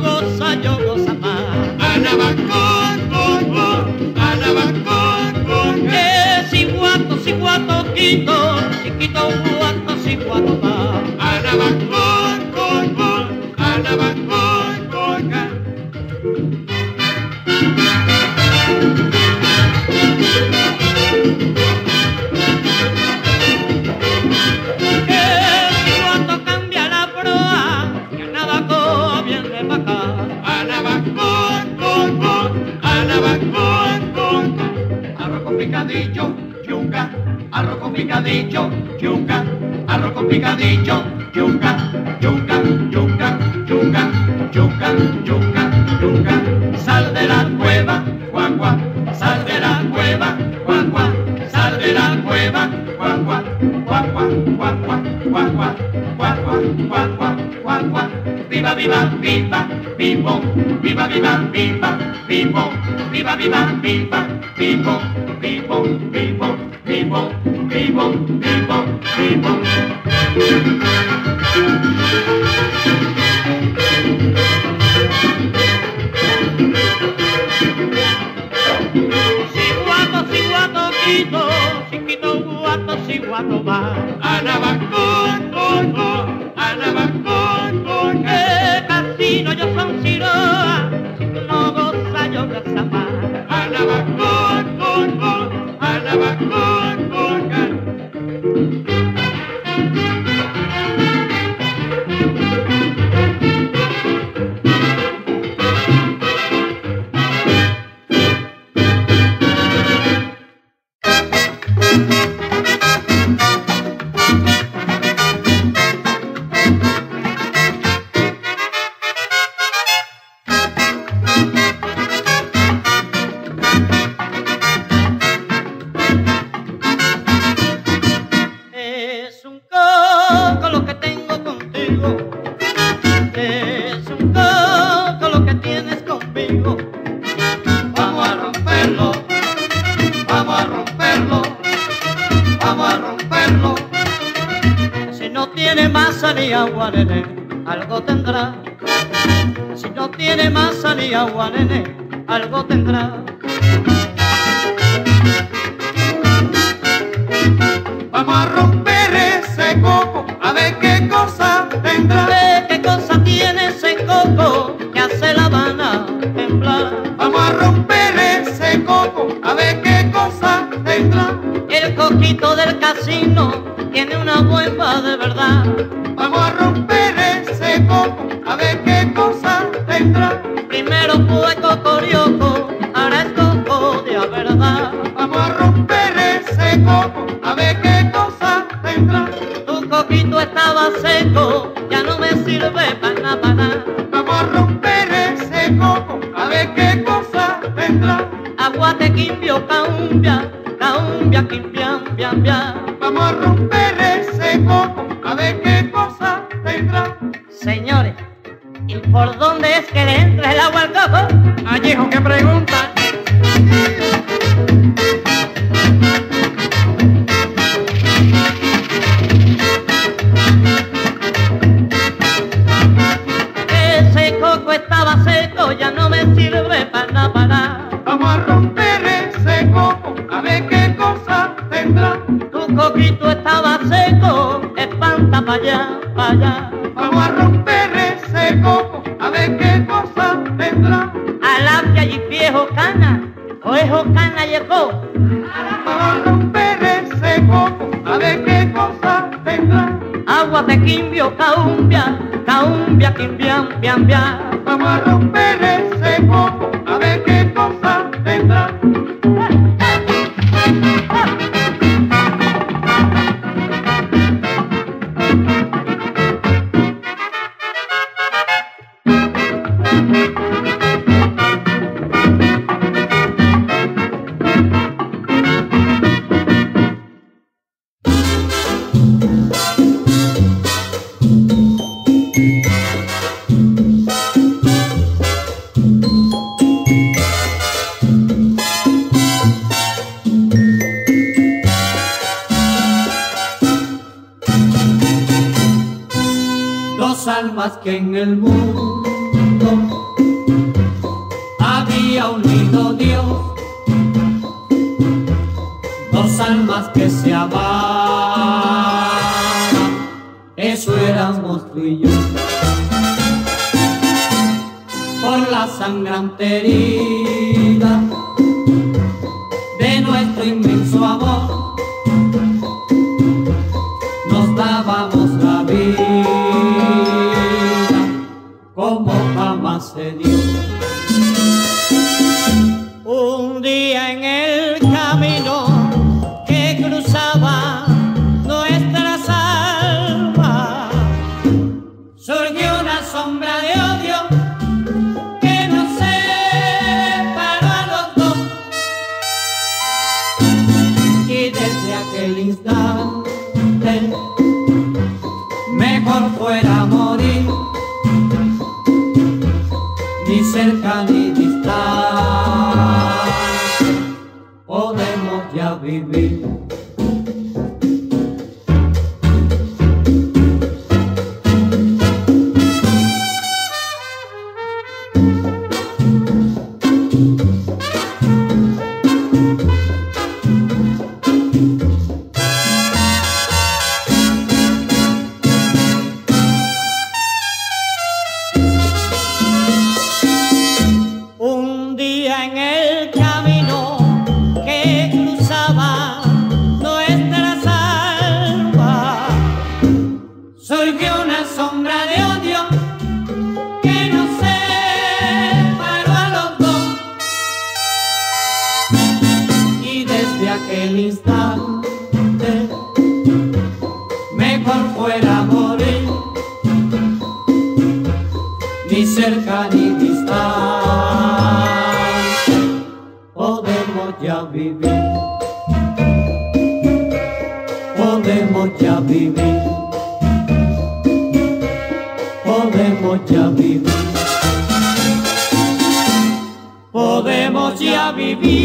goza, yo goza más. Anabacón, con, con, anabacón, con. Que si guato, si guato quito, si quito guato, si guato más. Anabacón, con, con, anabacón. picadillo, yuca, arroz con picadillo, yuca, yuca, yuca, yuca, yuca, yuca, yuca, sal de la cueva, guagua, sal de la cueva, guagua, sal de la cueva, guagua, guagua, guagua, guagua, guagua, guagua, guagua, viva, viva, viva vivo, viva, viva, viva, vivo, viva, viva, viva, vivo, vivo, vivo, vivo, vivo, vivo, vivo. Chiquito, chiquito, guato, si guato va. Anabacoto, anabacoto. never could. Vamos a romper. para allá, para allá. Vamos a romper ese coco, a ver qué cosa tendrá. Alab que allí viejo cana, o es cana llegó. Vamos a romper ese coco, a ver qué cosa tendrá. Agua de pequimbio, caumbia, caumbia, quimbiam, biam, biam. Vamos a romper ese coco. dos almas que en el mundo había unido Dios, dos almas que se amaban, eso éramos tú y yo. Por la sangrante herida de nuestro inmenso amor, nos dábamos la vida como jamás se dio. Un día en el camino que cruzaba nuestras almas, surgió una sombra de odio que nos separó a los dos. Y desde aquel instante, mejor fuera morir, ni instante, mejor fuera morir ni cerca ni distante, podemos ya vivir, podemos ya vivir, podemos ya vivir, podemos ya vivir.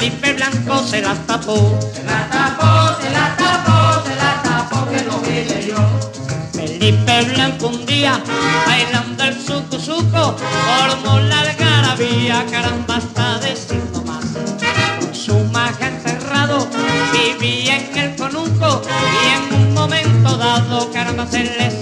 Felipe Blanco se las tapó. Se la tapó, se la tapó, se la tapó, que lo vine yo. Felipe Blanco un día, bailando el suco suco, formó la algarabía, caramba está diciendo más. Con su maja encerrado, vivía en el conuco, y en un momento dado, caramba se le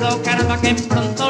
aseguro, caramba, que pronto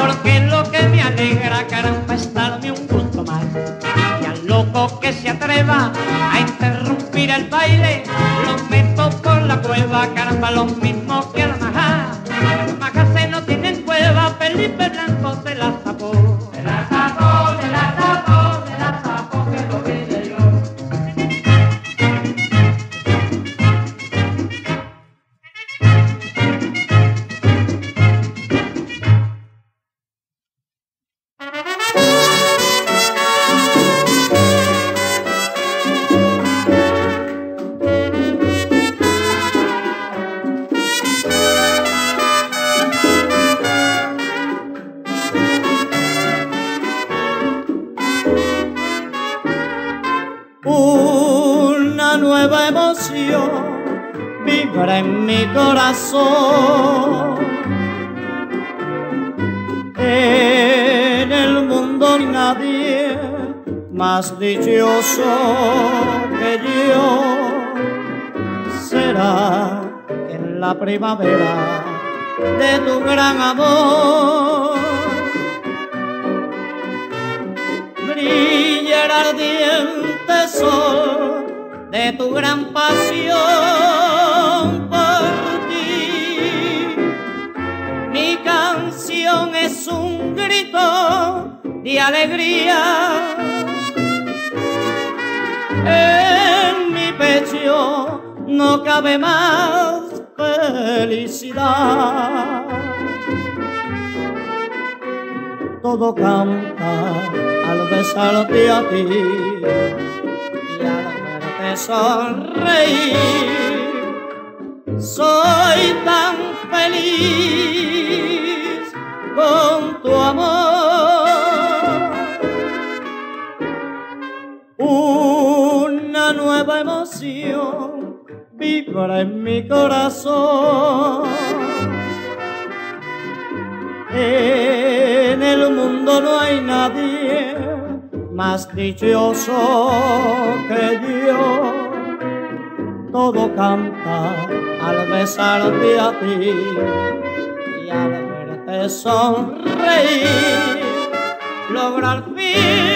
porque lo que me alegra, caramba, es darme un gusto más. Y al loco que se atreva a interrumpir el baile, lo meto por la cueva, caramba, lo mismo que el más dichoso que yo será en la primavera de tu gran amor. Brilla el ardiente sol de tu gran pasión por ti. Mi canción es un grito de alegría. En mi pecho no cabe más felicidad. Todo canta al besarte a ti y al verte. Soy tan feliz emoción vibra en mi corazón. En el mundo no hay nadie más dichoso que yo. Todo canta al besarte a ti y al verte sonreír. Logra al fin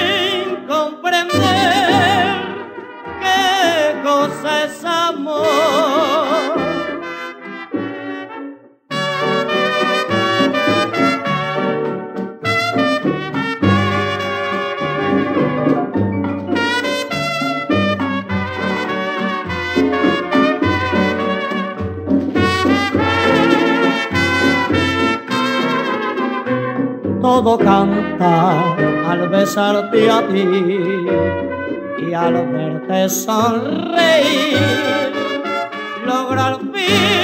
todo canta al besarte a ti y al verte sonreír. Logra al fin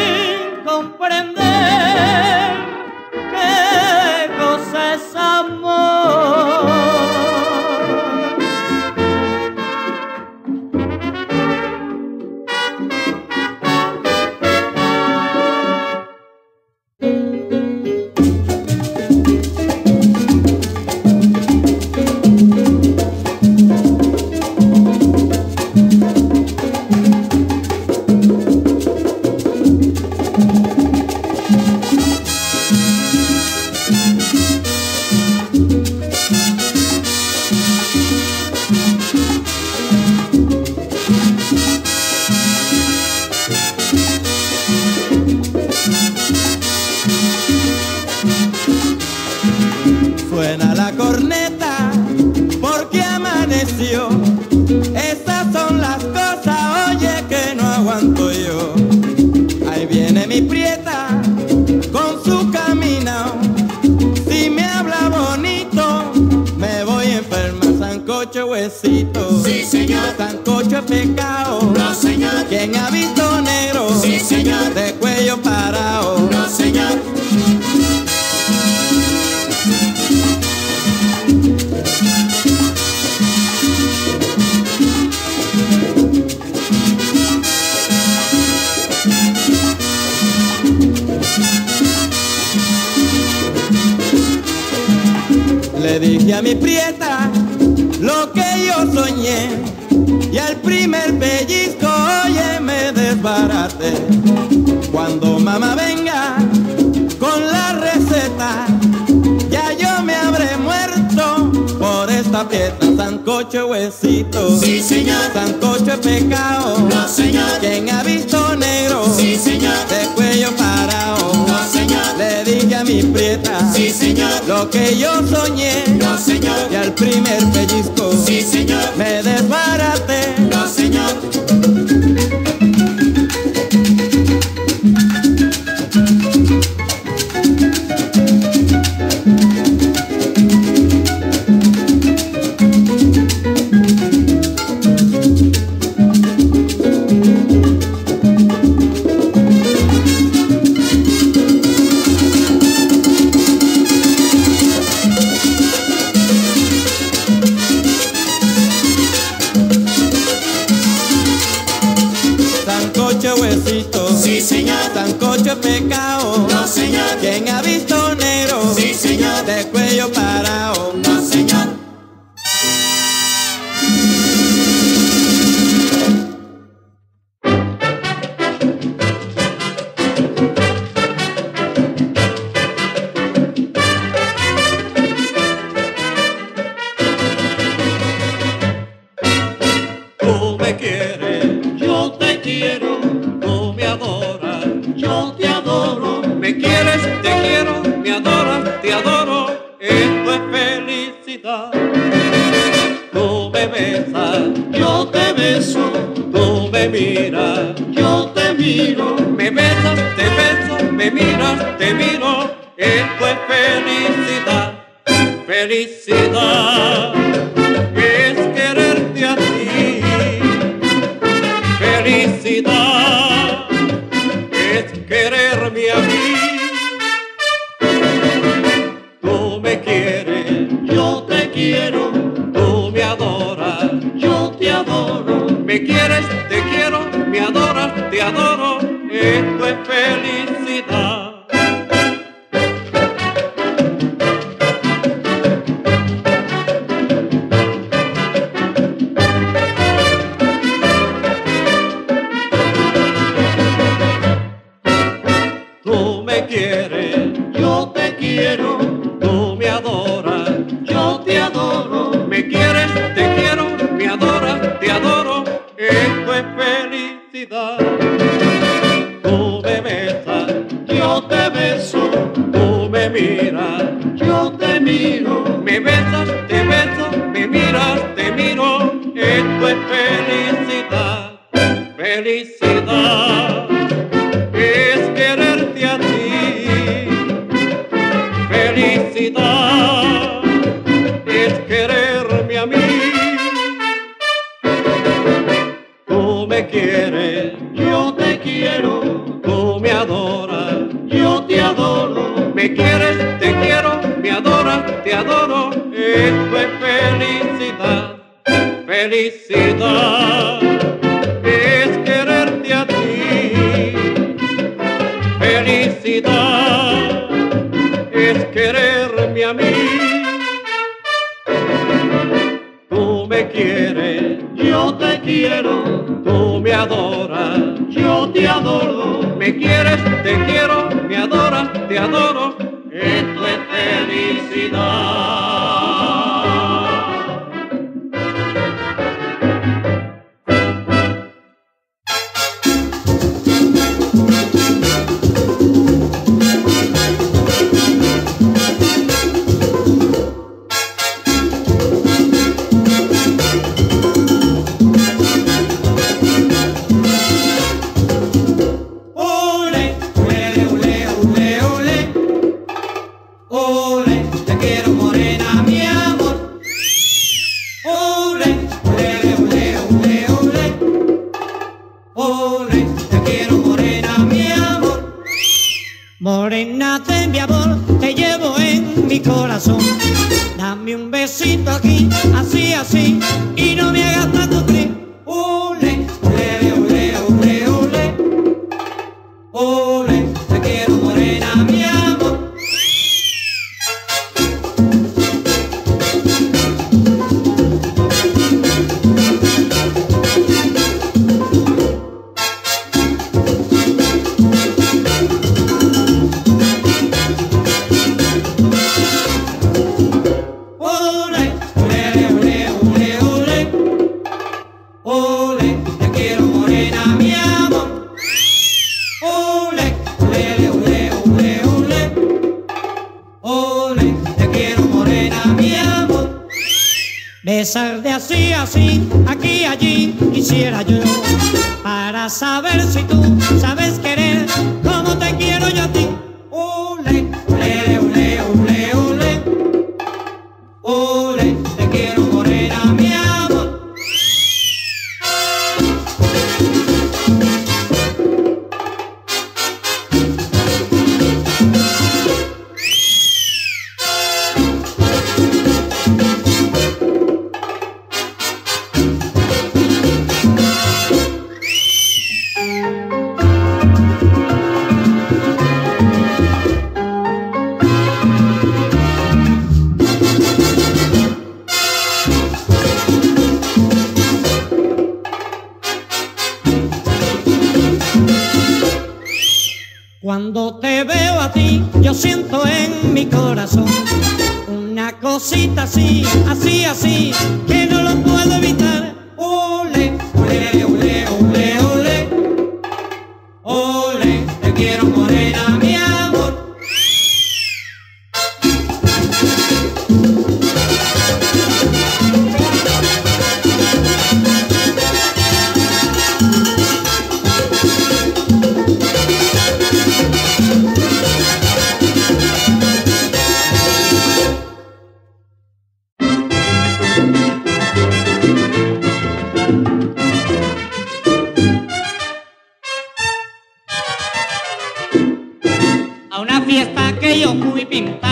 pecado. No, señor. ¿Quién ha visto negro? Sí, señor. De cuello parado. No, señor. Le dije a mi prieta lo que yo soñé y al primer pellizco, oye, me desbarate. Cuando mamá venga con la receta, ya yo me habré muerto por esta prieta. Sancocho huesito, Sí, señor. sancocho es pecado. No, señor. ¿Quién ha visto negro? Sí, señor. De cuello parado. Mi prieta Sí, señor. lo que yo soñé No, señor. y al primer pellizco Sí, señor. me desbarate. sancocho huesito. Sí, señor. Tan coche pecado. No, señor. ¿Quién ha visto negro? Sí, señor. De cuello parado. vida. esto es felicidad, felicidad. saber yo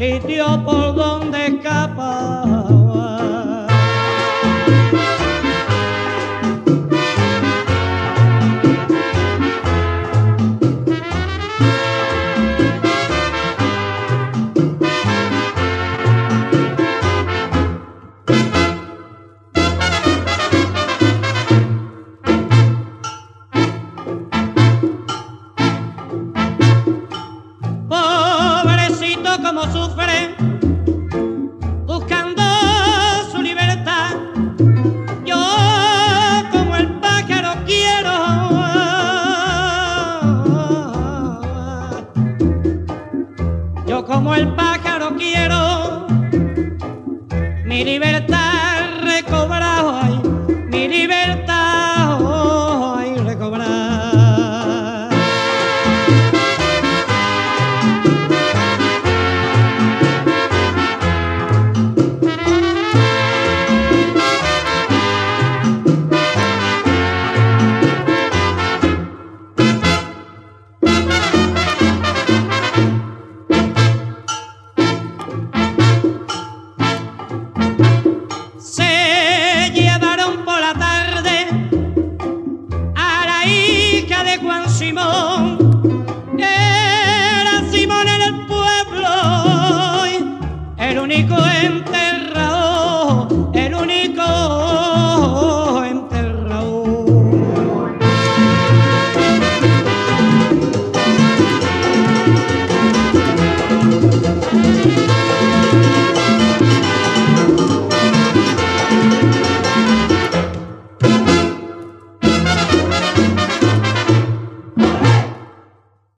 sitio por donde escapar.